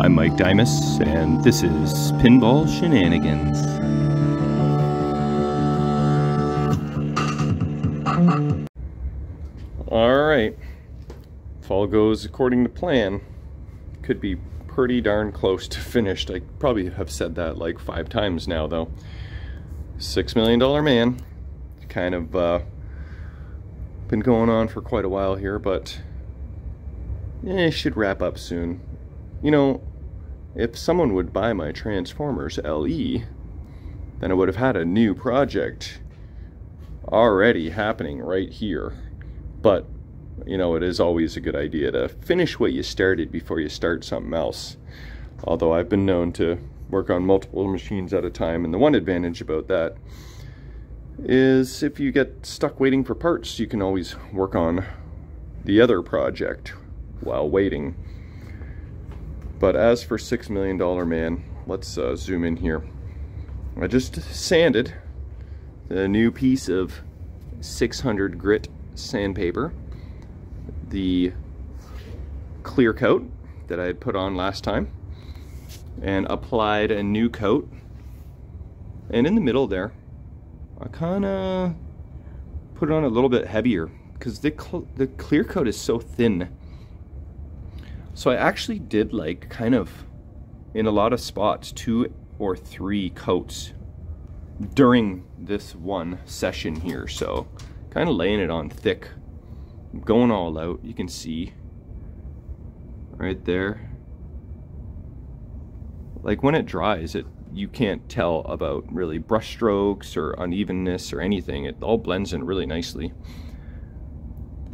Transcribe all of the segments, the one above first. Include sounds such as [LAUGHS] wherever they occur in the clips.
I'm Mike Dimas, and this is Pinball Shenanigans. Alright, if all goes according to plan, could be pretty darn close to finished. I probably have said that like five times now though. Six million dollar man, kind of uh, been going on for quite a while here, but eh, it should wrap up soon. You know, if someone would buy my Transformers LE, then I would have had a new project already happening right here. But, you know, it is always a good idea to finish what you started before you start something else. Although I've been known to work on multiple machines at a time, and the one advantage about that is if you get stuck waiting for parts, you can always work on the other project while waiting. But as for Six Million Dollar Man, let's uh, zoom in here. I just sanded the new piece of 600 grit sandpaper, the clear coat that I had put on last time, and applied a new coat. And in the middle there, I kind of put it on a little bit heavier because the, cl the clear coat is so thin so I actually did like kind of in a lot of spots two or three coats during this one session here. So kind of laying it on thick, going all out. You can see right there. Like when it dries, it you can't tell about really brush strokes or unevenness or anything. It all blends in really nicely.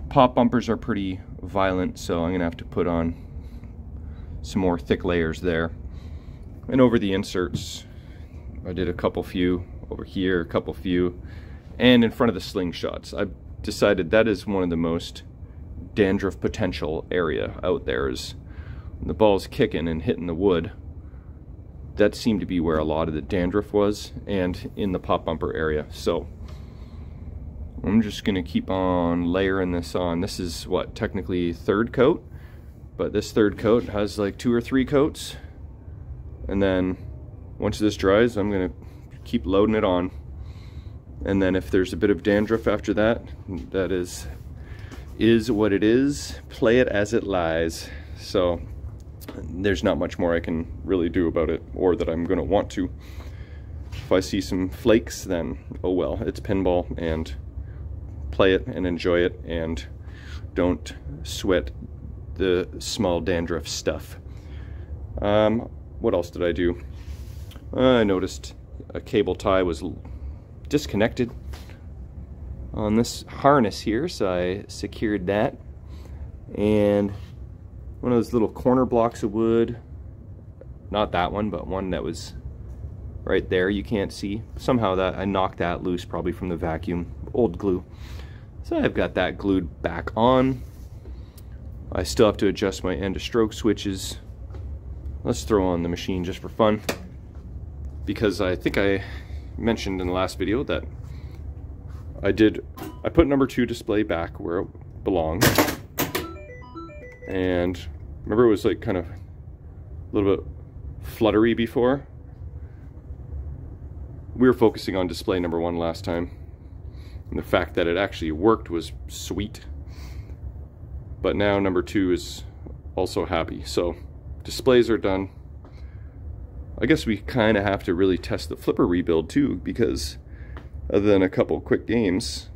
Pop bumpers are pretty violent, so I'm gonna have to put on some more thick layers there. And over the inserts, I did a couple few over here, a couple few, and in front of the slingshots. I decided that is one of the most dandruff potential area out there is the ball's kicking and hitting the wood. That seemed to be where a lot of the dandruff was and in the pop bumper area. So I'm just gonna keep on layering this on. This is what, technically third coat? But this third coat has like two or three coats. And then once this dries, I'm gonna keep loading it on. And then if there's a bit of dandruff after that, that is is what it is. Play it as it lies. So there's not much more I can really do about it or that I'm gonna want to. If I see some flakes, then oh well, it's pinball and play it and enjoy it and don't sweat the small dandruff stuff. Um, what else did I do? I noticed a cable tie was disconnected on this harness here, so I secured that. And one of those little corner blocks of wood, not that one, but one that was right there you can't see. Somehow that I knocked that loose, probably from the vacuum, old glue. So I've got that glued back on. I still have to adjust my end of stroke switches. Let's throw on the machine just for fun. Because I think I mentioned in the last video that I did, I put number two display back where it belongs. And remember it was like kind of a little bit fluttery before? We were focusing on display number one last time. And the fact that it actually worked was sweet but now number two is also happy. So displays are done. I guess we kind of have to really test the flipper rebuild too because other than a couple quick games,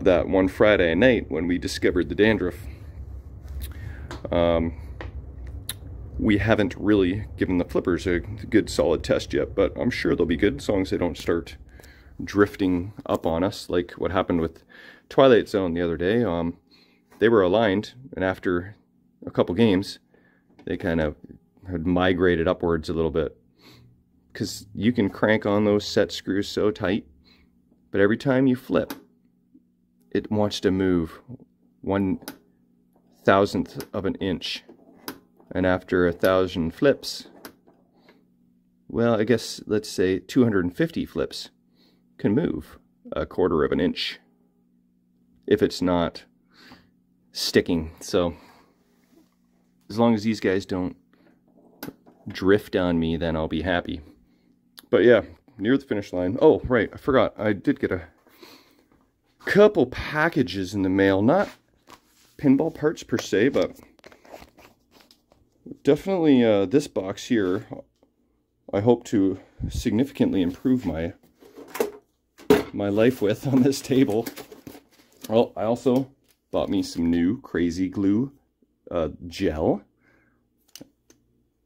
that one Friday night when we discovered the dandruff, um, we haven't really given the flippers a good solid test yet, but I'm sure they'll be good as long as they don't start drifting up on us like what happened with Twilight Zone the other day. Um, they were aligned, and after a couple games, they kind of had migrated upwards a little bit. Because you can crank on those set screws so tight, but every time you flip, it wants to move one thousandth of an inch. And after a thousand flips, well, I guess let's say 250 flips can move a quarter of an inch if it's not sticking. So as long as these guys don't drift on me, then I'll be happy. But yeah, near the finish line. Oh, right, I forgot. I did get a couple packages in the mail. Not pinball parts per se, but definitely uh, this box here, I hope to significantly improve my my life with on this table. Well, I also bought me some new crazy glue uh, gel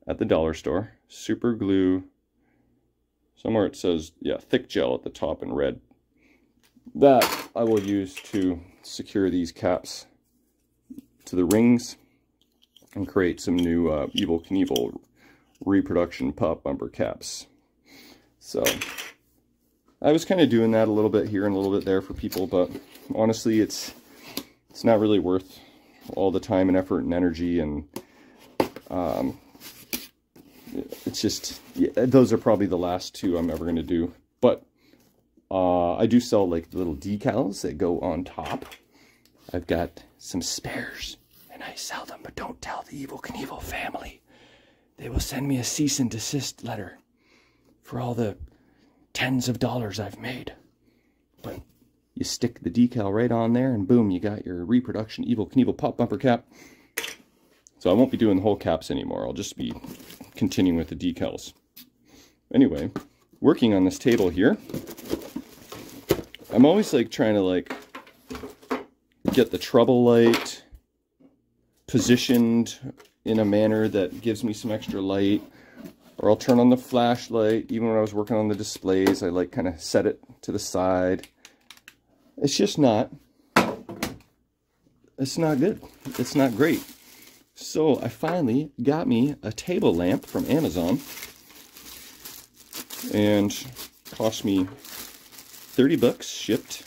at the dollar store. Super glue. Somewhere it says, yeah, thick gel at the top in red. That I will use to secure these caps to the rings and create some new uh, Evel Knievel reproduction pop bumper caps. So I was kind of doing that a little bit here and a little bit there for people, but honestly, it's it's not really worth all the time and effort and energy and um, it's just yeah, those are probably the last two I'm ever going to do. But uh, I do sell like little decals that go on top. I've got some spares and I sell them but don't tell the Evel Knievel family. They will send me a cease and desist letter for all the tens of dollars I've made. But you stick the decal right on there and boom, you got your reproduction Evel Knievel pop bumper cap. So I won't be doing the whole caps anymore. I'll just be continuing with the decals. Anyway, working on this table here, I'm always like trying to like get the trouble light positioned in a manner that gives me some extra light or I'll turn on the flashlight even when I was working on the displays I like kind of set it to the side it's just not, it's not good. It's not great. So I finally got me a table lamp from Amazon and cost me 30 bucks shipped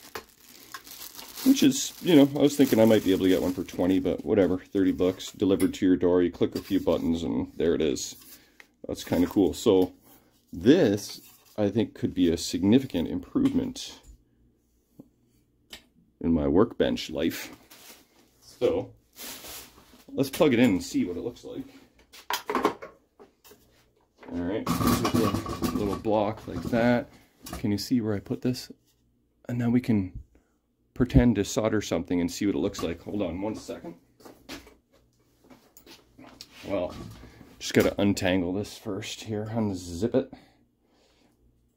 which is, you know, I was thinking I might be able to get one for 20, but whatever, 30 bucks delivered to your door. You click a few buttons and there it is. That's kind of cool. So this, I think, could be a significant improvement in my workbench life. So let's plug it in and see what it looks like. All right, a little block like that. Can you see where I put this? And now we can pretend to solder something and see what it looks like. Hold on one second. Well, just got to untangle this first here, unzip it,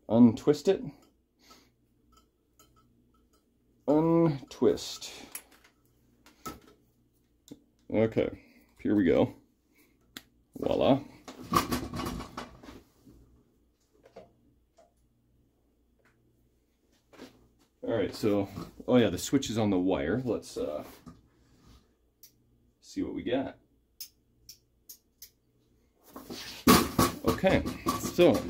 untwist it untwist. Okay, here we go. Voila. All right, so, oh yeah, the switch is on the wire. Let's uh, see what we got. Okay, so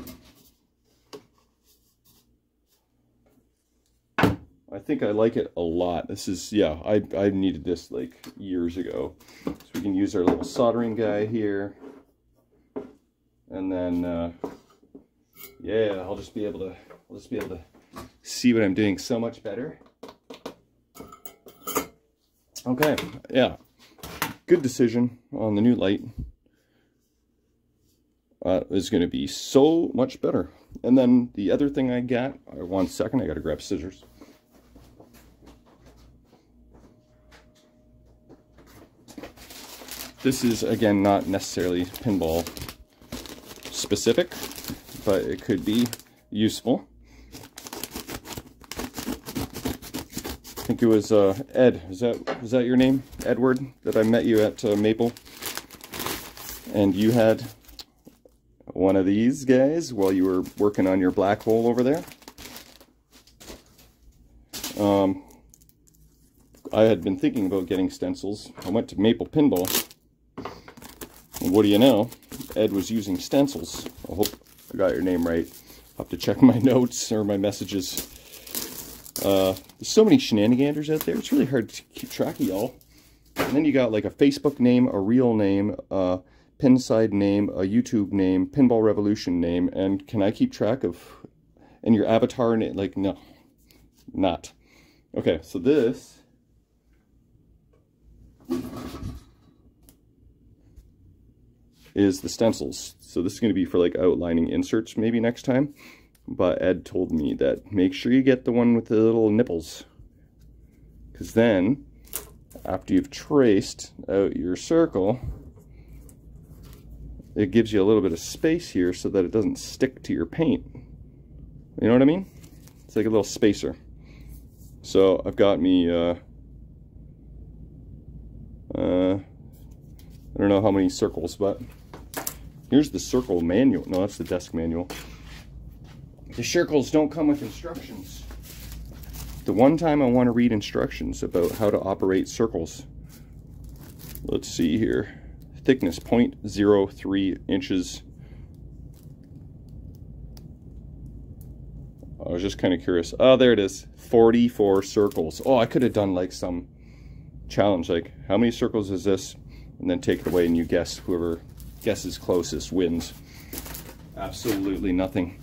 I think I like it a lot. This is, yeah, I, I needed this like years ago. So we can use our little soldering guy here. And then, uh, yeah, I'll just be able to, I'll just be able to see what I'm doing so much better. Okay, yeah, good decision on the new light. Uh, is going to be so much better. And then the other thing I got, one second, I got to grab scissors. This is, again, not necessarily pinball specific, but it could be useful. I think it was uh, Ed. Is that that your name, Edward? That I met you at uh, Maple, and you had one of these guys while you were working on your black hole over there. Um, I had been thinking about getting stencils. I went to Maple Pinball what do you know? Ed was using stencils. I hope I got your name right. I'll have to check my [LAUGHS] notes or my messages. Uh, there's so many shenanigans out there. It's really hard to keep track of y'all. And then you got like a Facebook name, a real name, a Pinside name, a YouTube name, Pinball Revolution name, and can I keep track of, and your avatar name? Like, no, not. Okay, so this is the stencils. So this is going to be for like outlining inserts maybe next time. But Ed told me that make sure you get the one with the little nipples. Because then, after you've traced out your circle, it gives you a little bit of space here so that it doesn't stick to your paint. You know what I mean? It's like a little spacer. So I've got me, uh, uh, I don't know how many circles, but here's the circle manual. No, that's the desk manual. The circles don't come with instructions. The one time I want to read instructions about how to operate circles. Let's see here. Thickness 0.03 inches. I was just kind of curious. Oh, there it is. 44 circles. Oh, I could have done like some challenge, like how many circles is this? And then take it away and you guess. Whoever guesses closest wins. Absolutely nothing.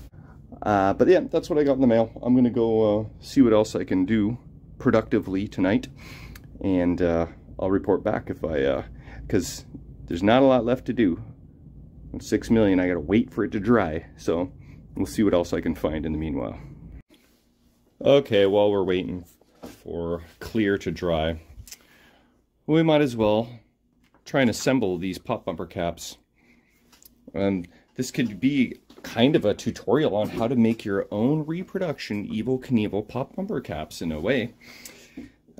Uh, but yeah, that's what I got in the mail. I'm going to go uh, see what else I can do productively tonight. And uh, I'll report back if I, because uh, there's not a lot left to do. On 6 million, I got to wait for it to dry. So we'll see what else I can find in the meanwhile. Okay, while we're waiting for clear to dry, we might as well try and assemble these pop bumper caps. And this could be kind of a tutorial on how to make your own reproduction Evel Knievel pop bumper caps in a way.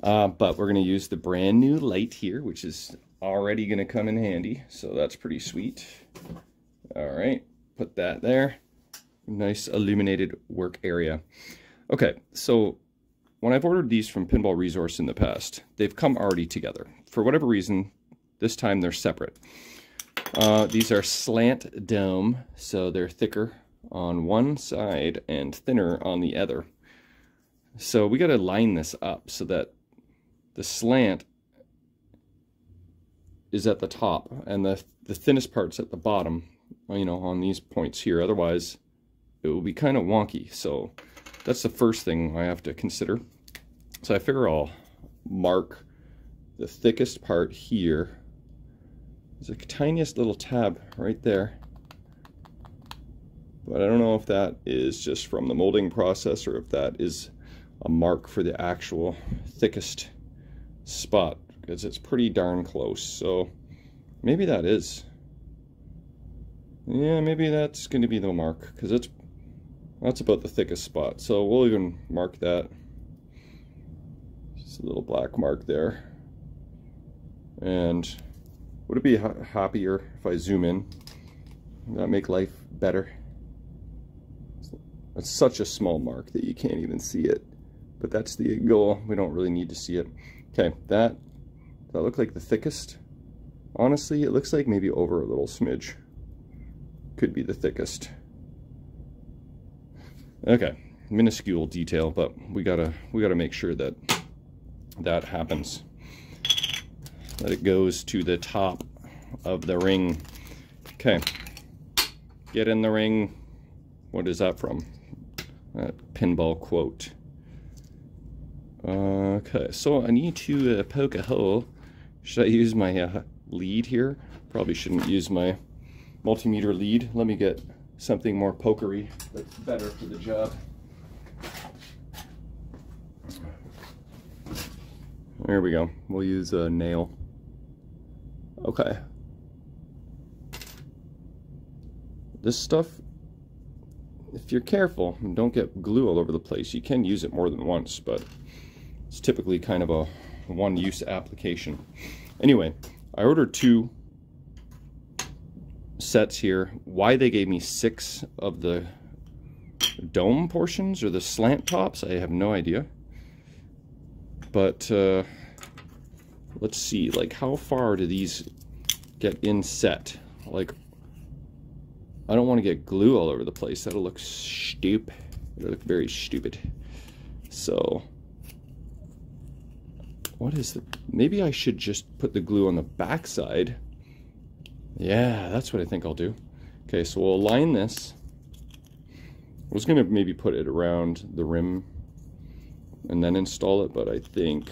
Uh, but we're going to use the brand new light here, which is already going to come in handy. So that's pretty sweet. All right, put that there. Nice illuminated work area. Okay, so when I've ordered these from Pinball Resource in the past, they've come already together. For whatever reason, this time they're separate. Uh, these are slant dome, so they're thicker on one side and thinner on the other. So we got to line this up so that the slant is at the top and the, the thinnest part's at the bottom, you know, on these points here. Otherwise, it will be kind of wonky. So that's the first thing I have to consider. So I figure I'll mark the thickest part here there's a tiniest little tab right there. But I don't know if that is just from the molding process or if that is a mark for the actual thickest spot because it's pretty darn close. So maybe that is. Yeah, maybe that's going to be the mark because it's that's about the thickest spot. So we'll even mark that. Just a little black mark there. And would it be ha happier if I zoom in? Would that make life better? It's such a small mark that you can't even see it. But that's the goal. We don't really need to see it. Okay, that, that look like the thickest? Honestly, it looks like maybe over a little smidge. Could be the thickest. Okay, minuscule detail, but we gotta we gotta make sure that that happens that it goes to the top of the ring. Okay, get in the ring. What is that from? That pinball quote. Okay, so I need to uh, poke a hole. Should I use my uh, lead here? Probably shouldn't use my multimeter lead. Let me get something more pokery that's better for the job. There we go. We'll use a nail. Okay. This stuff, if you're careful and don't get glue all over the place, you can use it more than once, but it's typically kind of a one-use application. Anyway, I ordered two sets here. Why they gave me six of the dome portions or the slant tops, I have no idea. But uh, let's see, like how far do these get inset? Like, I don't want to get glue all over the place. That'll look stupid. It'll look very stupid. So, what is the, maybe I should just put the glue on the back side. Yeah, that's what I think I'll do. Okay, so we'll align this. I was gonna maybe put it around the rim and then install it, but I think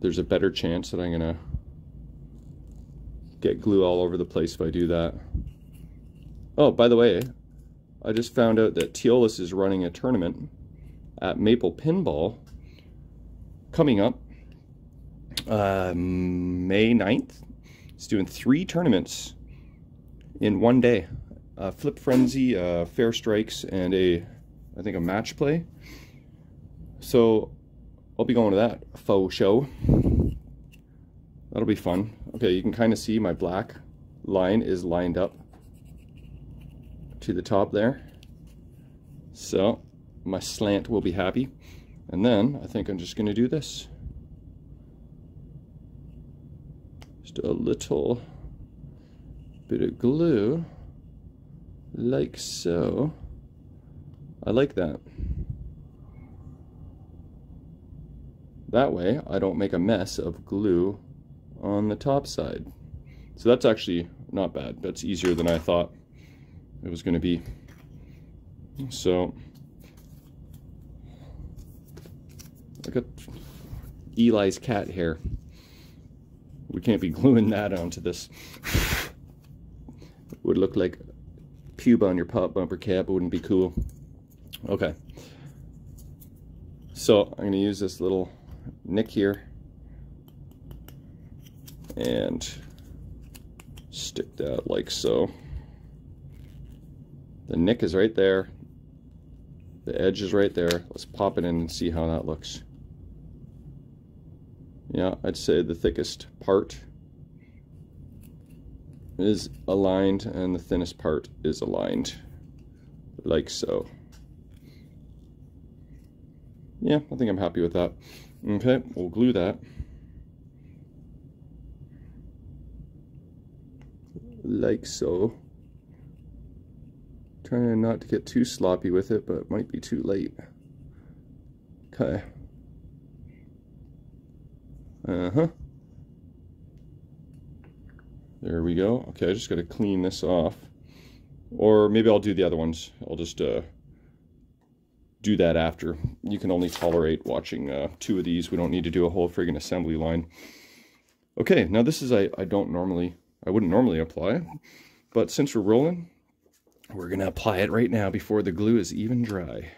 there's a better chance that I'm gonna get glue all over the place if I do that. Oh, by the way, I just found out that Teolis is running a tournament at Maple Pinball coming up uh, May 9th. It's doing three tournaments in one day. Uh, Flip Frenzy, uh, Fair Strikes, and a, I think a match play. So I'll be going to that faux show. That'll be fun. Okay, you can kind of see my black line is lined up to the top there. So my slant will be happy. And then I think I'm just going to do this. Just a little bit of glue, like so. I like that. That way I don't make a mess of glue on the top side. So that's actually not bad. That's easier than I thought it was going to be. So, I got Eli's cat hair. We can't be gluing that onto this. it would look like pube on your pop bumper cap. It wouldn't be cool. Okay. So I'm going to use this little nick here and stick that like so. The nick is right there. The edge is right there. Let's pop it in and see how that looks. Yeah, I'd say the thickest part is aligned and the thinnest part is aligned like so. Yeah, I think I'm happy with that. Okay, we'll glue that. like so. Trying not to get too sloppy with it, but it might be too late. Okay. Uh-huh. There we go. Okay, I just got to clean this off. Or maybe I'll do the other ones. I'll just uh, do that after. You can only tolerate watching uh, two of these. We don't need to do a whole friggin' assembly line. Okay, now this is, I, I don't normally I wouldn't normally apply, but since we're rolling, we're going to apply it right now before the glue is even dry.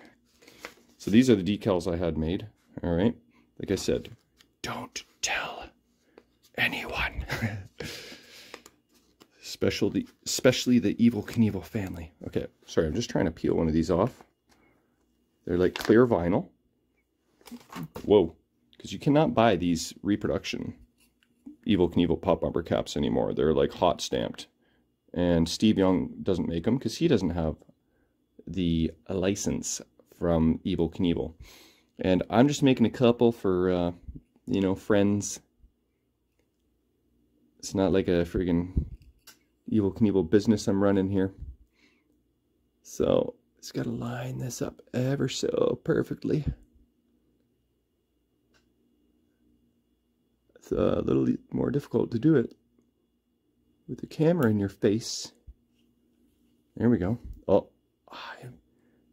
So these are the decals I had made, all right? Like I said, don't tell anyone. [LAUGHS] especially, especially the Evel Knievel family. Okay, sorry, I'm just trying to peel one of these off. They're like clear vinyl. Whoa, because you cannot buy these reproduction Evel Knievel pop bumper caps anymore. They're like hot stamped. And Steve Young doesn't make them because he doesn't have the license from Evel Knievel. And I'm just making a couple for, uh, you know, friends. It's not like a friggin' Evel Knievel business I'm running here. So, just got to line this up ever so perfectly. It's a little more difficult to do it with the camera in your face. There we go. Oh, I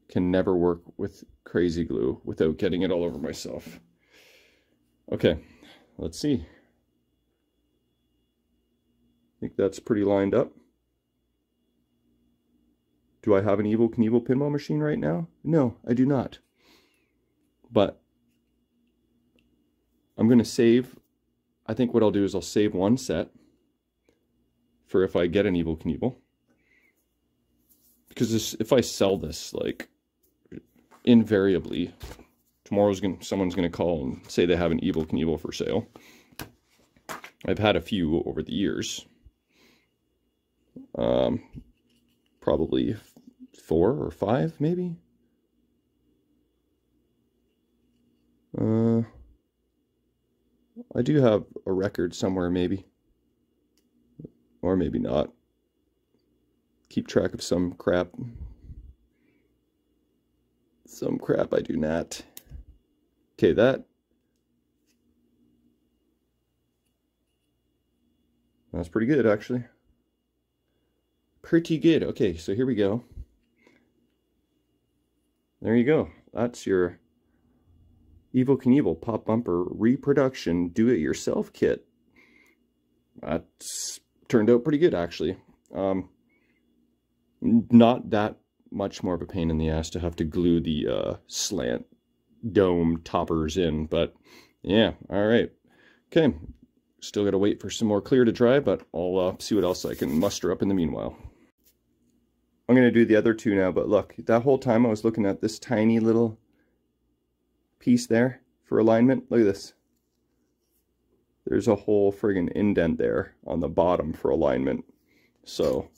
can never work with crazy glue without getting it all over myself. Okay, let's see. I think that's pretty lined up. Do I have an Evel Knievel pinball machine right now? No, I do not. But I'm going to save I think what I'll do is I'll save one set for if I get an Evel Knievel. Because this, if I sell this, like, invariably, tomorrow's gonna, someone's going to call and say they have an Evel Knievel for sale. I've had a few over the years. Um, probably four or five, maybe. Uh, I do have a record somewhere, maybe. Or maybe not. Keep track of some crap. Some crap I do not. Okay, that. That's pretty good, actually. Pretty good. Okay, so here we go. There you go. That's your Evel Knievel Pop Bumper Reproduction Do-It-Yourself Kit. That's turned out pretty good actually. Um, not that much more of a pain in the ass to have to glue the uh, slant dome toppers in, but yeah, all right. Okay, still got to wait for some more clear to dry, but I'll uh, see what else I can muster up in the meanwhile. I'm going to do the other two now, but look, that whole time I was looking at this tiny little piece there for alignment. Look at this. There's a whole friggin' indent there on the bottom for alignment. So,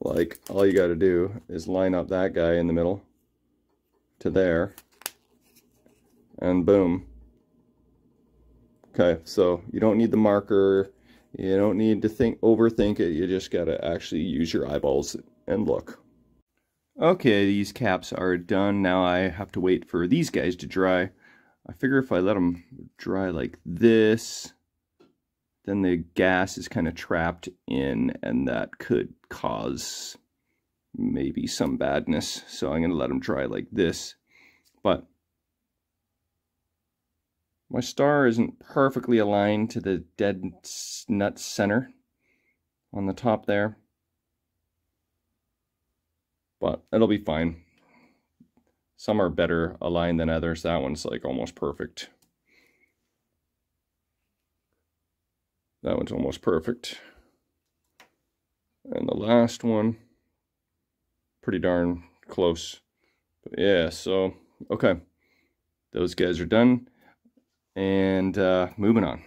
like, all you got to do is line up that guy in the middle to there, and boom. Okay, so you don't need the marker, you don't need to think overthink it, you just got to actually use your eyeballs and look. Okay, these caps are done. Now I have to wait for these guys to dry. I figure if I let them dry like this, then the gas is kind of trapped in and that could cause maybe some badness. So I'm going to let them dry like this. But my star isn't perfectly aligned to the dead nut center on the top there but it'll be fine. Some are better aligned than others. That one's like almost perfect. That one's almost perfect. And the last one, pretty darn close. But yeah, so, okay. Those guys are done. And uh, moving on.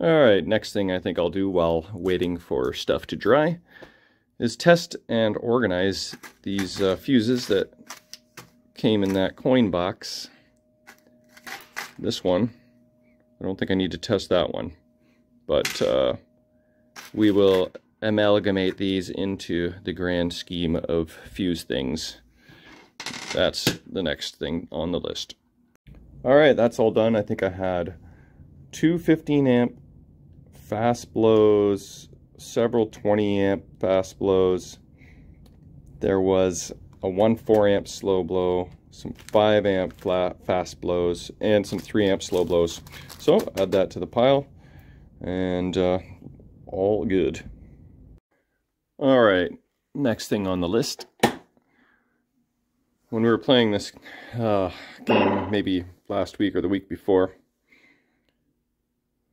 All right, next thing I think I'll do while waiting for stuff to dry is test and organize these uh, fuses that came in that coin box. This one, I don't think I need to test that one, but uh, we will amalgamate these into the grand scheme of fuse things. That's the next thing on the list. All right, that's all done. I think I had two 15 amp fast blows several 20 amp fast blows. There was a 1 4 amp slow blow, some 5 amp flat fast blows, and some 3 amp slow blows. So add that to the pile, and uh, all good. All right, next thing on the list. When we were playing this uh, game, maybe last week or the week before,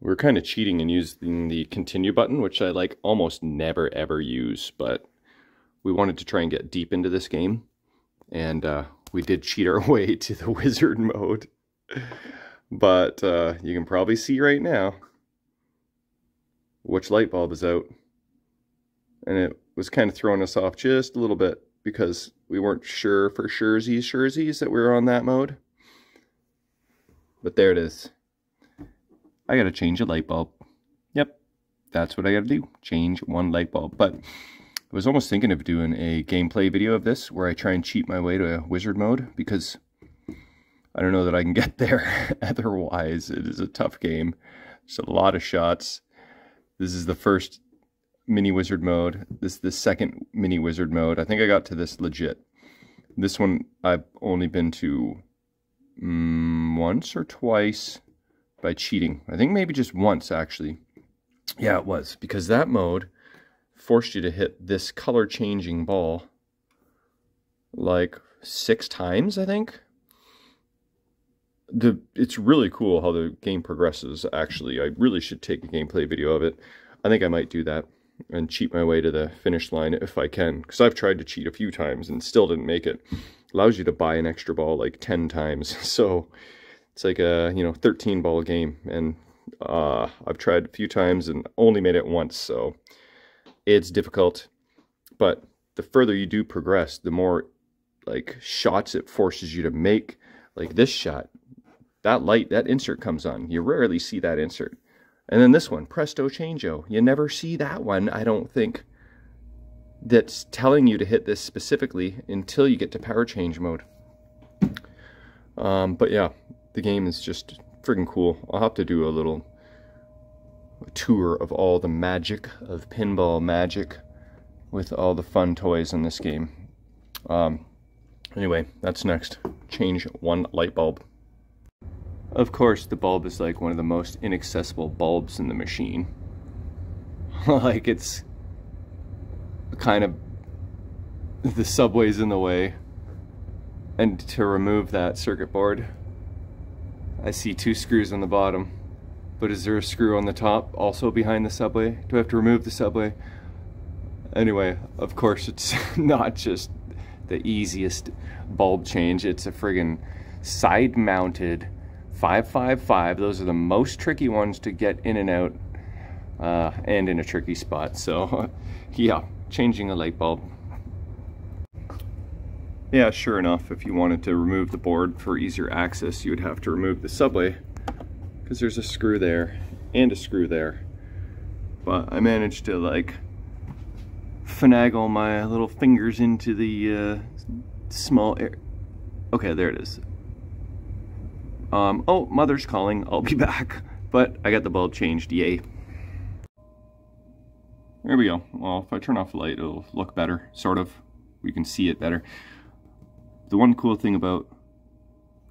we are kind of cheating and using the continue button, which I like almost never ever use, but we wanted to try and get deep into this game. And uh, we did cheat our [LAUGHS] way to the wizard mode. but uh, you can probably see right now which light bulb is out. And it was kind of throwing us off just a little bit because we weren't sure for surezies surezies that we were on that mode. But there it is. I gotta change a light bulb. Yep, that's what I gotta do, change one light bulb. But I was almost thinking of doing a gameplay video of this where I try and cheat my way to a wizard mode because I don't know that I can [LAUGHS] get there. [LAUGHS] Otherwise, it is a tough game. There's a lot of shots. This is the first mini wizard mode. This is the second mini wizard mode. I think I got to this legit. This one I've only been to mm, once or twice by cheating. I think maybe just once, actually. Yeah, it was, because that mode forced you to hit this color changing ball like six times, I think. The It's really cool how the game progresses, actually. I really should take a gameplay video of it. I think I might do that and cheat my way to the finish line if I can. Because I've tried to cheat a few times and still didn't make it. Allows you to buy an extra ball like 10 times. [LAUGHS] So it's like a you know 13 ball game and uh, I've tried a few times and only made it once so it's difficult. But the further you do progress the more like shots it forces you to make like this shot that light that insert comes on. You rarely see that insert. And then this one presto changeo. You never see that one I don't think that's telling you to hit this specifically until you get to power change mode. Um, but yeah the game is just freaking cool. I'll have to do a little tour of all the magic of pinball magic with all the fun toys in this game. Um, anyway, that's next. Change one light bulb. Of course, the bulb is like one of the most inaccessible bulbs in the machine. [LAUGHS] like it's kind of the subway's in the way and to remove that circuit board I see two screws on the bottom. But is there a screw on the top also behind the subway? Do I have to remove the subway? Anyway of course it's [LAUGHS] not just the easiest bulb change. It's a friggin side mounted 555 those are the most tricky ones to get in and out uh, and in a tricky spot. So [LAUGHS] yeah changing a light bulb yeah, sure enough, if you wanted to remove the board for easier access, you would have to remove the subway because there's a screw there and a screw there. But I managed to like finagle my little fingers into the uh, small air. Okay, there it is. Um, oh, mother's calling. I'll be [LAUGHS] back. But I got the bulb changed. Yay. There we go. Well, if I turn off the light, it'll look better, sort of. We can see it better the one cool thing about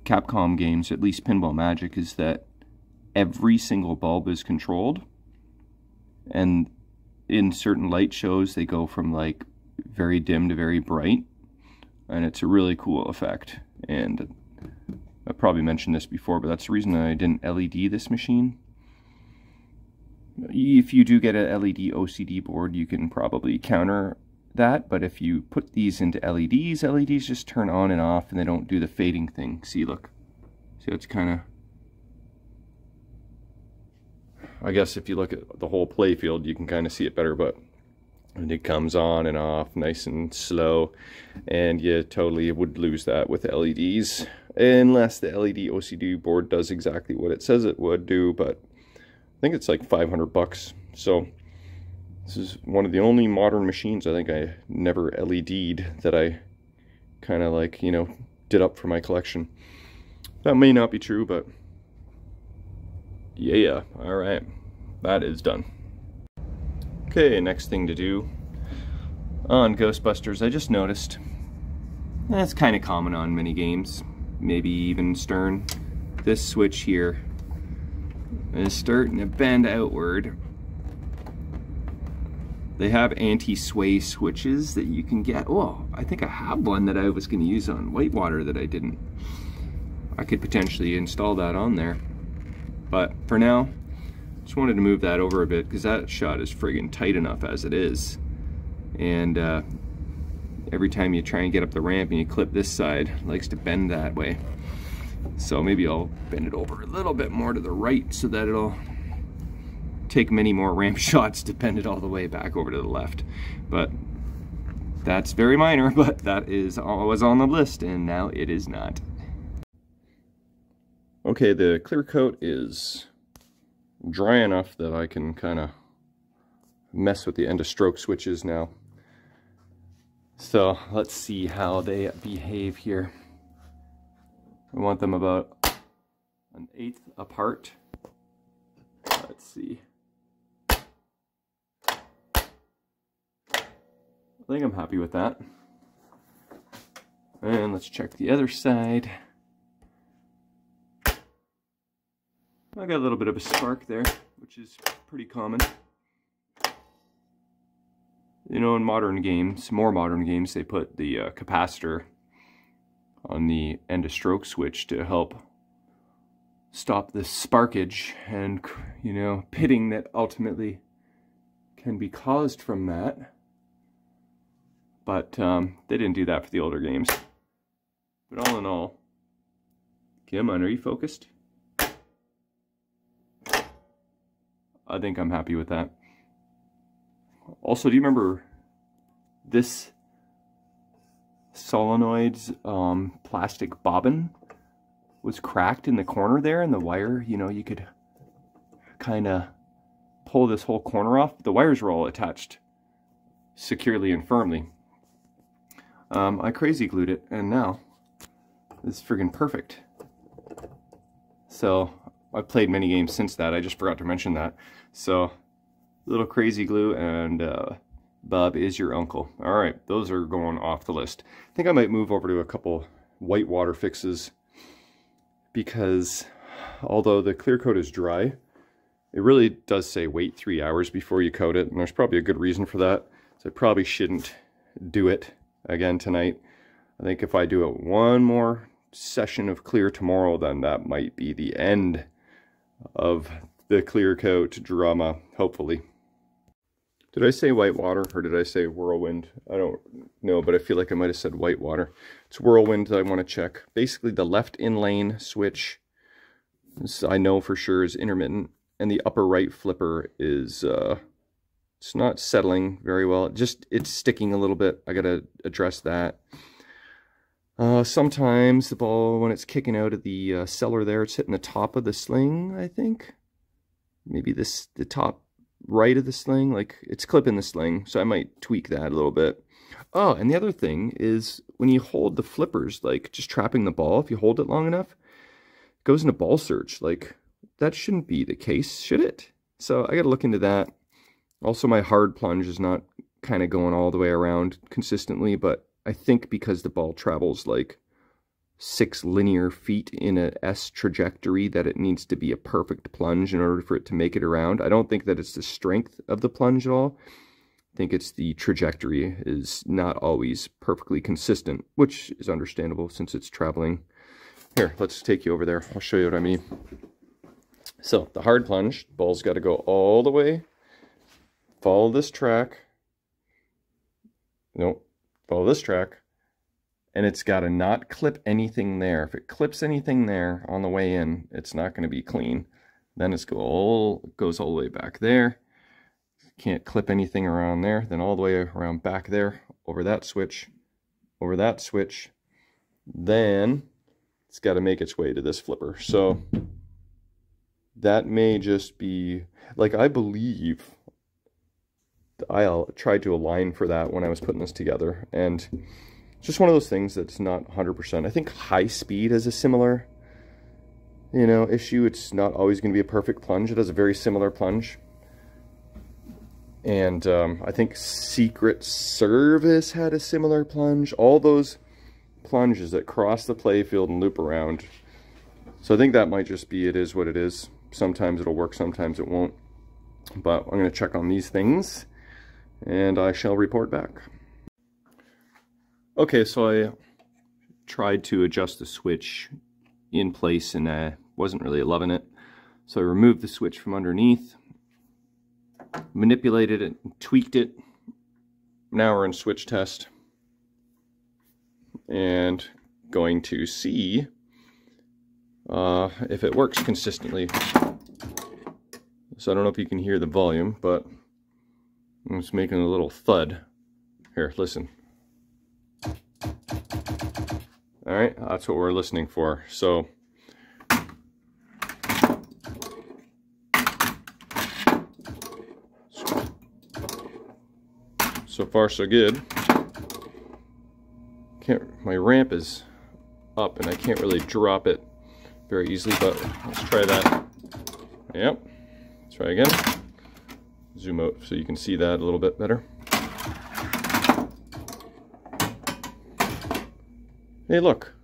Capcom games, at least Pinball Magic, is that every single bulb is controlled. And in certain light shows, they go from like very dim to very bright. And it's a really cool effect. And I probably mentioned this before, but that's the reason I didn't LED this machine. If you do get an LED OCD board, you can probably counter that, but if you put these into LEDs, LEDs just turn on and off and they don't do the fading thing. See, look. See, it's kind of... I guess if you look at the whole playfield, you can kind of see it better, but it comes on and off nice and slow, and you totally would lose that with LEDs, unless the LED OCD board does exactly what it says it would do, but I think it's like 500 bucks, so this is one of the only modern machines I think I never LED'd that I kind of like, you know, did up for my collection. That may not be true, but yeah. All right, that is done. Okay, next thing to do on Ghostbusters, I just noticed that's kind of common on many games, maybe even Stern. This switch here is starting to bend outward they have anti-sway switches that you can get. Oh, I think I have one that I was going to use on Whitewater that I didn't. I could potentially install that on there. But for now, just wanted to move that over a bit because that shot is friggin' tight enough as it is. And uh, every time you try and get up the ramp and you clip this side, likes to bend that way. So maybe I'll bend it over a little bit more to the right so that it'll take many more [LAUGHS] ramp shots to bend it all the way back over to the left. But that's very minor, [LAUGHS] but that is always on the list, and now it is not. Okay, the clear coat is dry enough that I can kind of mess with the end of stroke switches now. So let's see how they behave here. I want them about an eighth apart. Let's see. I think I'm happy with that. And let's check the other side. I got a little bit of a spark there, which is pretty common. You know, in modern games, more modern games, they put the uh, capacitor on the end of stroke switch to help stop the sparkage and, you know, pitting that ultimately can be caused from that. But um, they didn't do that for the older games. But all in all, Kim, are you focused? I think I'm happy with that. Also, do you remember this solenoid's um, plastic bobbin was cracked in the corner there and the wire, you know, you could kind of pull this whole corner off. The wires were all attached securely and firmly. Um, I crazy glued it, and now it's friggin' perfect. So, I've played many games since that, I just forgot to mention that. So, little crazy glue and uh, Bob is your uncle. Alright, those are going off the list. I think I might move over to a couple whitewater fixes because although the clear coat is dry, It really does say wait three hours before you coat it, and there's probably a good reason for that. So I probably shouldn't do it again tonight. I think if I do it one more session of clear tomorrow, then that might be the end of the clear coat drama, hopefully. Did I say whitewater or did I say whirlwind? I don't know, but I feel like I might have said whitewater. It's whirlwind that I want to check. Basically, the left in lane switch, I know for sure is intermittent, and the upper right flipper is, uh, it's not settling very well. Just, it's sticking a little bit. I got to address that. Uh, sometimes the ball, when it's kicking out of the uh, cellar there, it's hitting the top of the sling, I think. Maybe this the top right of the sling, like it's clipping the sling, so I might tweak that a little bit. Oh, and the other thing is when you hold the flippers, like just trapping the ball, if you hold it long enough, it goes into ball search. Like that shouldn't be the case, should it? So I got to look into that. Also, my hard plunge is not kind of going all the way around consistently, but I think because the ball travels like six linear feet in a S trajectory that it needs to be a perfect plunge in order for it to make it around. I don't think that it's the strength of the plunge at all. I think it's the trajectory is not always perfectly consistent, which is understandable since it's traveling. Here, let's take you over there. I'll show you what I mean. So the hard plunge, ball's got to go all the way, follow this track. Nope, follow this track, and it's got to not clip anything there. If it clips anything there on the way in, it's not going to be clean. Then it's go all, goes all the way back there. Can't clip anything around there. Then all the way around back there, over that switch, over that switch. Then it's got to make its way to this flipper. So that may just be, like I believe I tried to align for that when I was putting this together. And it's just one of those things that's not 100%. I think high speed is a similar, you know, issue. It's not always going to be a perfect plunge. It has a very similar plunge. And um, I think Secret Service had a similar plunge. All those plunges that cross the playfield and loop around. So I think that might just be it is what it is. Sometimes it'll work, sometimes it won't. But I'm going to check on these things and I shall report back. Okay, so I tried to adjust the switch in place and I wasn't really loving it. So I removed the switch from underneath, manipulated it, tweaked it. Now we're in switch test and going to see uh, if it works consistently. So I don't know if you can hear the volume, but it's making a little thud. Here, listen. All right, that's what we're listening for. So, so far so good. Can't, my ramp is up and I can't really drop it very easily, but let's try that. Yep, Let's try again zoom out so you can see that a little bit better. Hey, look.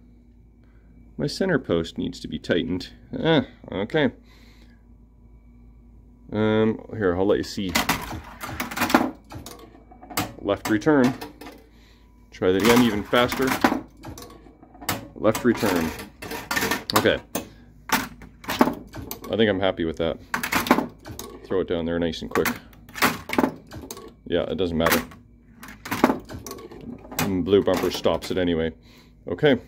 My center post needs to be tightened. Ah, okay. Um, here, I'll let you see. Left return. Try that again, even faster. Left return. Okay. I think I'm happy with that. Throw it down there nice and quick yeah, it doesn't matter. Blue bumper stops it anyway. Okay,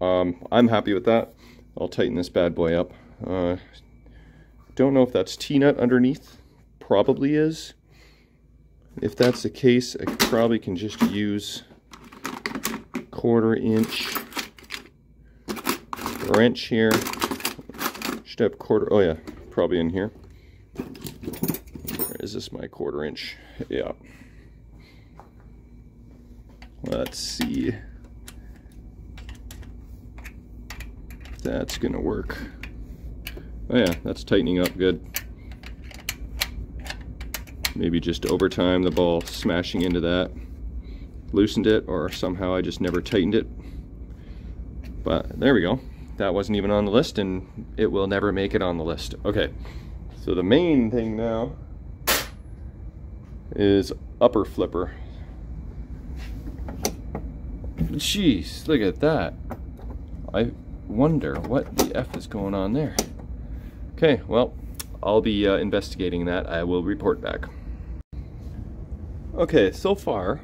um, I'm happy with that. I'll tighten this bad boy up. Uh, don't know if that's T-nut underneath. Probably is. If that's the case, I probably can just use quarter inch wrench here. Should have quarter, oh yeah, probably in here. This my quarter inch? Yeah. Let's see. That's gonna work. Oh yeah, that's tightening up good. Maybe just over time the ball smashing into that loosened it or somehow I just never tightened it. But there we go. That wasn't even on the list and it will never make it on the list. Okay, So the main thing now is upper flipper. Jeez, look at that. I wonder what the F is going on there. Okay, well, I'll be uh, investigating that. I will report back. Okay, so far,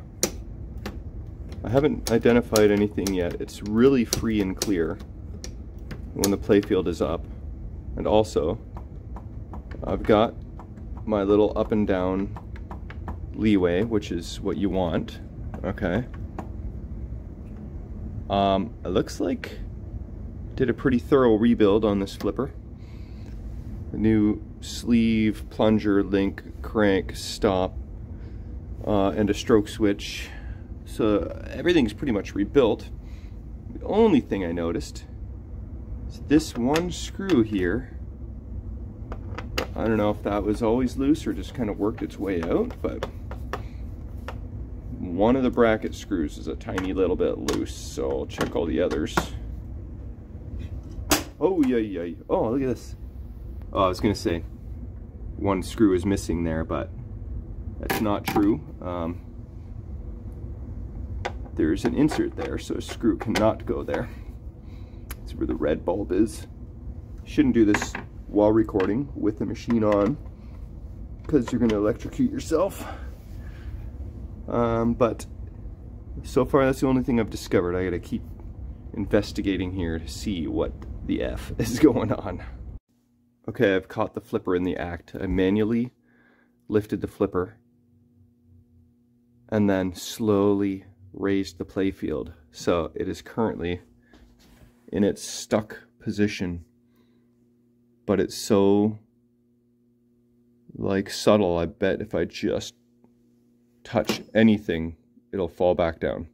I haven't identified anything yet. It's really free and clear when the playfield is up. And also, I've got my little up and down leeway, which is what you want. Okay. Um, it looks like did a pretty thorough rebuild on this flipper. A new sleeve, plunger, link, crank, stop, uh, and a stroke switch. So everything's pretty much rebuilt. The only thing I noticed is this one screw here. I don't know if that was always loose or just kind of worked its way out, but one of the bracket screws is a tiny little bit loose, so I'll check all the others. Oh, yeah, yeah. Oh, look at this. Oh, I was going to say one screw is missing there, but that's not true. Um, there's an insert there, so a screw cannot go there. That's where the red bulb is. Shouldn't do this while recording with the machine on because you're going to electrocute yourself. Um, but so far that's the only thing I've discovered. I got to keep investigating here to see what the F [LAUGHS] is going on. Okay, I've caught the flipper in the act. I manually lifted the flipper and then slowly raised the playfield. So it is currently in its stuck position, but it's so like subtle. I bet if I just touch anything, it'll fall back down.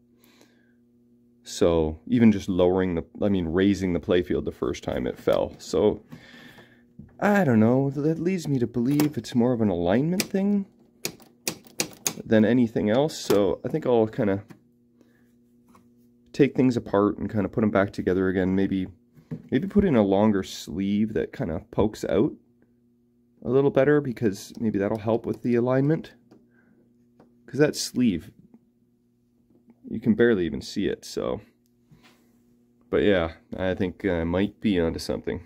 So even just lowering the, I mean, raising the playfield the first time it fell. So I don't know, that leads me to believe it's more of an alignment thing than anything else. So I think I'll kind of take things apart and kind of put them back together again. Maybe, maybe put in a longer sleeve that kind of pokes out a little better because maybe that'll help with the alignment. Because that sleeve, you can barely even see it, so. But yeah, I think I might be onto something.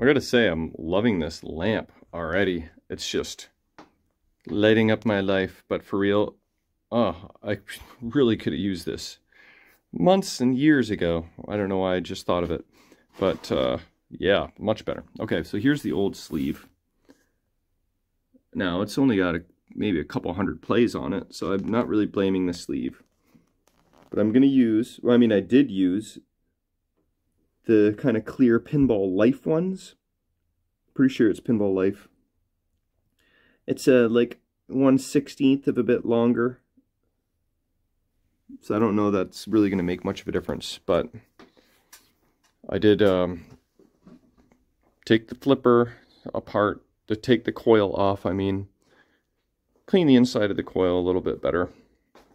I gotta say, I'm loving this lamp already. It's just lighting up my life, but for real, oh, I [LAUGHS] really could have used this months and years ago. I don't know why I just thought of it, but uh, yeah, much better. Okay, so here's the old sleeve. Now, it's only got a, maybe a couple hundred plays on it, so I'm not really blaming the sleeve. But I'm going to use, well, I mean, I did use the kind of clear Pinball Life ones. Pretty sure it's Pinball Life. It's uh, like 1 16th of a bit longer. So I don't know that's really going to make much of a difference, but I did um, take the flipper apart to take the coil off. I mean, clean the inside of the coil a little bit better.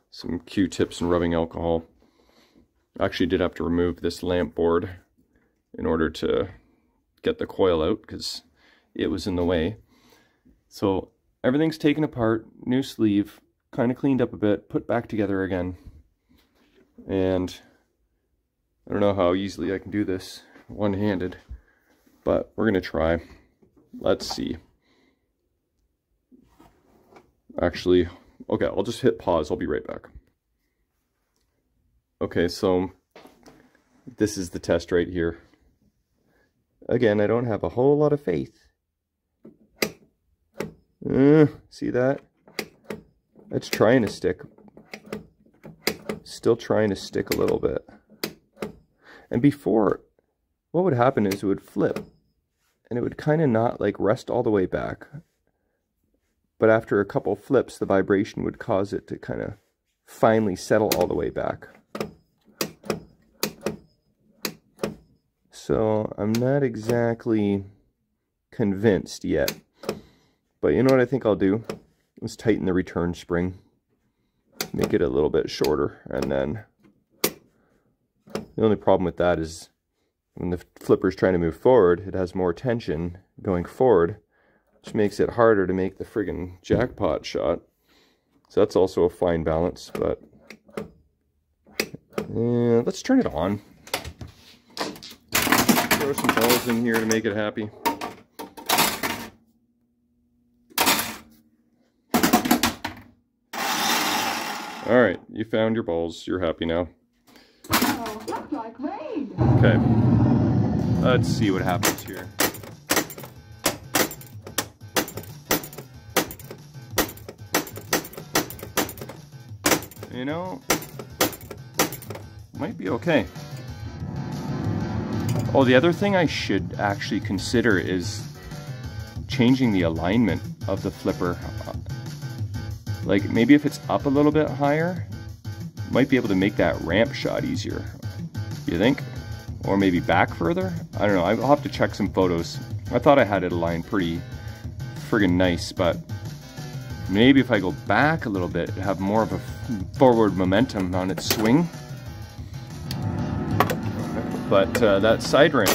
Some Q-tips and rubbing alcohol. I actually did have to remove this lamp board in order to get the coil out because it was in the way. So everything's taken apart, new sleeve, kind of cleaned up a bit, put back together again. And I don't know how easily I can do this one-handed, but we're going to try. Let's see. Actually, okay, I'll just hit pause. I'll be right back. Okay, so this is the test right here. Again, I don't have a whole lot of faith. Uh, see that? It's trying to stick. Still trying to stick a little bit. And before, what would happen is it would flip. And it would kind of not like rest all the way back. But after a couple flips, the vibration would cause it to kind of finally settle all the way back. So I'm not exactly convinced yet. But you know what I think I'll do? Let's tighten the return spring. Make it a little bit shorter. And then the only problem with that is when the flipper is trying to move forward, it has more tension going forward which makes it harder to make the friggin' jackpot shot. So that's also a fine balance, but let's turn it on. Throw some balls in here to make it happy. All right, you found your balls. You're happy now. Oh, like. Okay. Let's see what happens You know, might be okay. Oh, the other thing I should actually consider is changing the alignment of the flipper. Like maybe if it's up a little bit higher, might be able to make that ramp shot easier. You think? Or maybe back further? I don't know. I'll have to check some photos. I thought I had it aligned pretty friggin' nice, but maybe if I go back a little bit, have more of a forward momentum on its swing. But uh, that side ramp,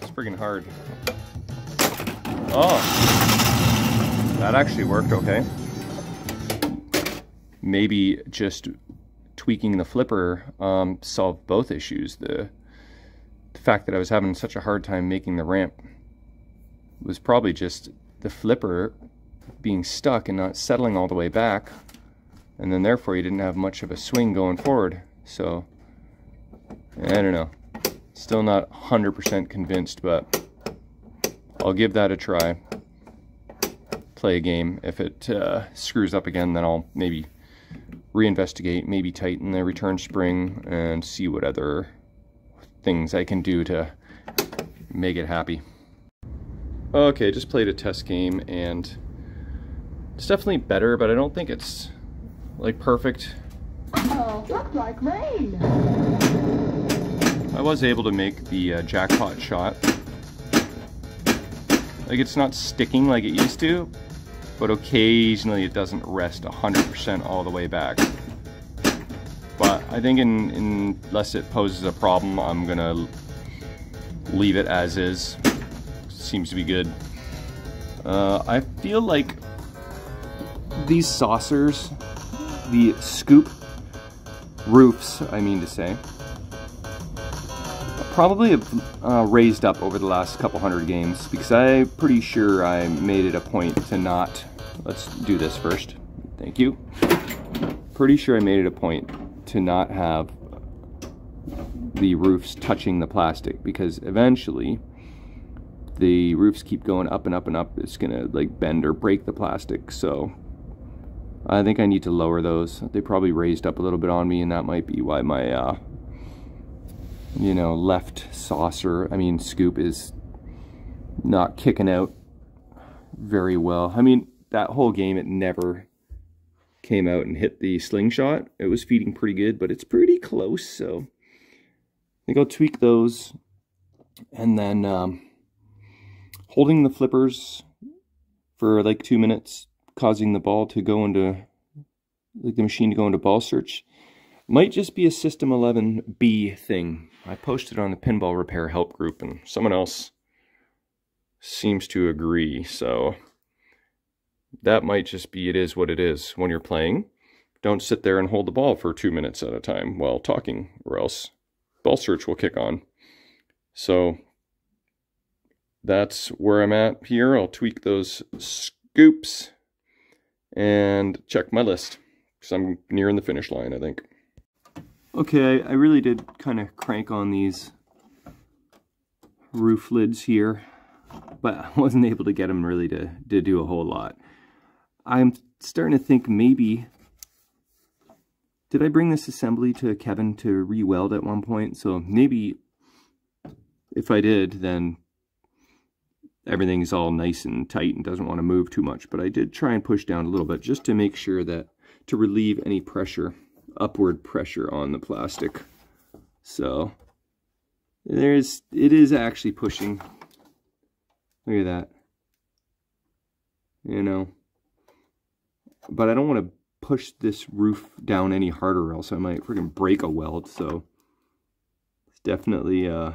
it's friggin' hard. Oh, that actually worked okay. Maybe just tweaking the flipper um, solved both issues. The, the fact that I was having such a hard time making the ramp was probably just the flipper being stuck and not settling all the way back. And then therefore you didn't have much of a swing going forward. So, I don't know. Still not 100% convinced, but I'll give that a try play a game. If it uh, screws up again, then I'll maybe reinvestigate, maybe tighten the return spring and see what other things I can do to make it happy. Okay, just played a test game and it's definitely better, but I don't think it's like perfect. Oh, like rain. I was able to make the uh, jackpot shot. Like it's not sticking like it used to, but occasionally it doesn't rest 100% all the way back. But I think in, in, unless it poses a problem, I'm gonna leave it as is. Seems to be good. Uh, I feel like these saucers, the scoop roofs, I mean to say, probably have uh, raised up over the last couple hundred games because I'm pretty sure I made it a point to not, let's do this first, thank you. Pretty sure I made it a point to not have the roofs touching the plastic because eventually the roofs keep going up and up and up it's gonna like bend or break the plastic so I think I need to lower those they probably raised up a little bit on me and that might be why my uh, you know, left saucer, I mean, scoop is not kicking out very well. I mean, that whole game, it never came out and hit the slingshot. It was feeding pretty good, but it's pretty close, so I think I'll tweak those. And then um, holding the flippers for like two minutes, causing the ball to go into, like the machine to go into ball search. Might just be a System 11B thing. I posted on the Pinball Repair Help group and someone else seems to agree, so that might just be it is what it is when you're playing. Don't sit there and hold the ball for two minutes at a time while talking, or else ball search will kick on. So that's where I'm at here. I'll tweak those scoops and check my list because I'm nearing the finish line, I think. Okay, I really did kind of crank on these roof lids here, but [LAUGHS] I wasn't able to get them really to, to do a whole lot. I'm starting to think maybe, did I bring this assembly to Kevin to re-weld at one point? So maybe if I did, then everything's all nice and tight and doesn't want to move too much. But I did try and push down a little bit just to make sure that, to relieve any pressure upward pressure on the plastic. So there's, it is actually pushing. Look at that. You know, but I don't want to push this roof down any harder else I might freaking break a weld. So it's definitely uh,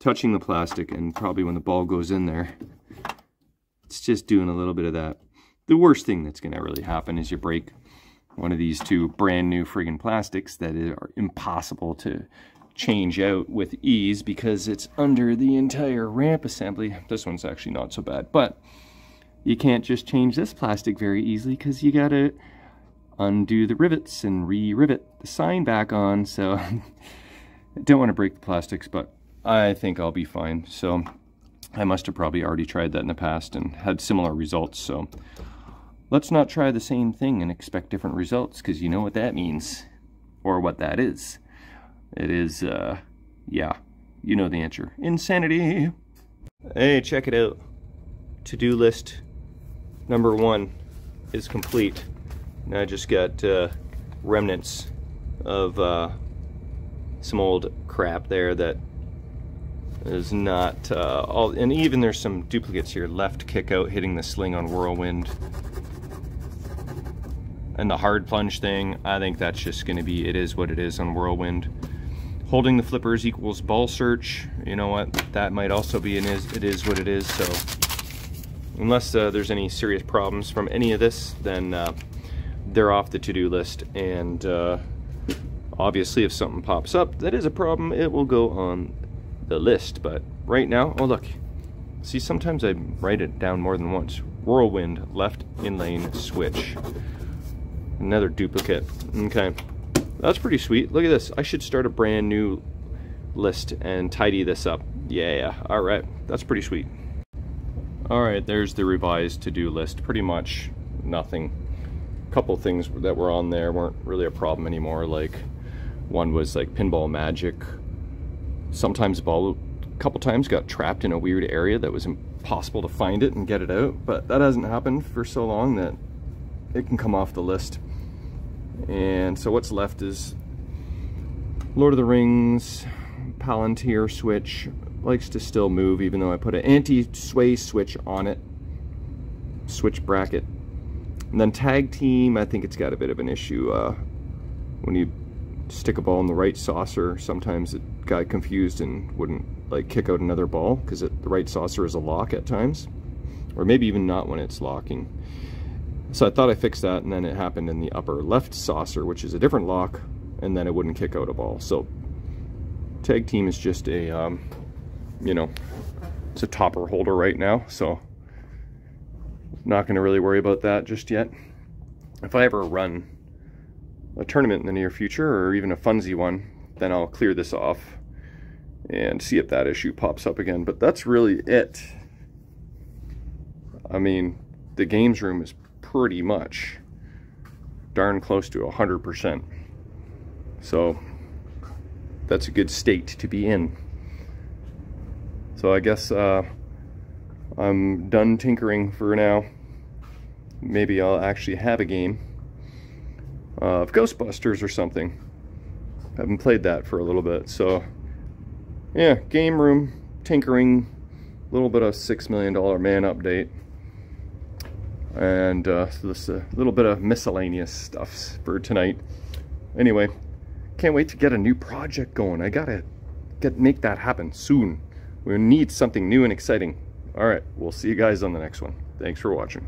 touching the plastic and probably when the ball goes in there, it's just doing a little bit of that. The worst thing that's to really happen is you break one of these two brand new friggin' plastics that are impossible to change out with ease because it's under the entire ramp assembly. This one's actually not so bad, but you can't just change this plastic very easily because you gotta undo the rivets and re-rivet the sign back on. So [LAUGHS] I don't want to break the plastics, but I think I'll be fine. So I must have probably already tried that in the past and had similar results. So let's not try the same thing and expect different results because you know what that means or what that is. It is, uh, yeah, you know the answer. Insanity. Hey, check it out. To-do list number one is complete. Now I just got uh, remnants of uh, some old crap there that is not uh, all, and even there's some duplicates here. Left kick out hitting the sling on Whirlwind. And the hard plunge thing, I think that's just gonna be, it is what it is on Whirlwind. Holding the flippers equals ball search. You know what, that might also be an is, it is what it is, so. Unless uh, there's any serious problems from any of this, then uh, they're off the to-do list. And uh, obviously if something pops up that is a problem, it will go on the list, but right now, oh look, see sometimes I write it down more than once. Whirlwind left inlane switch. Another duplicate, okay. That's pretty sweet. Look at this, I should start a brand new list and tidy this up. Yeah, all right, that's pretty sweet. All right, there's the revised to-do list. Pretty much nothing. A couple things that were on there weren't really a problem anymore. Like one was like Pinball Magic sometimes ball a couple times got trapped in a weird area that was impossible to find it and get it out but that hasn't happened for so long that it can come off the list. And so what's left is Lord of the Rings Palantir switch likes to still move even though I put an anti-sway switch on it switch bracket. And then tag team I think it's got a bit of an issue uh, when you stick a ball in the right saucer sometimes it got confused and wouldn't like kick out another ball because the right saucer is a lock at times. Or maybe even not when it's locking. So I thought I fixed that and then it happened in the upper left saucer which is a different lock and then it wouldn't kick out a ball. So tag team is just a um, you know it's a topper holder right now so not going to really worry about that just yet. If I ever run a tournament in the near future or even a funsy one then I'll clear this off and see if that issue pops up again. But that's really it. I mean, the games room is pretty much darn close to 100%. So that's a good state to be in. So I guess uh, I'm done tinkering for now. Maybe I'll actually have a game of Ghostbusters or something. Haven't played that for a little bit, so yeah, game room, tinkering, a little bit of $6 million man update. And uh, so this a little bit of miscellaneous stuff for tonight. Anyway, can't wait to get a new project going. I gotta get make that happen soon. We need something new and exciting. All right, we'll see you guys on the next one. Thanks for watching.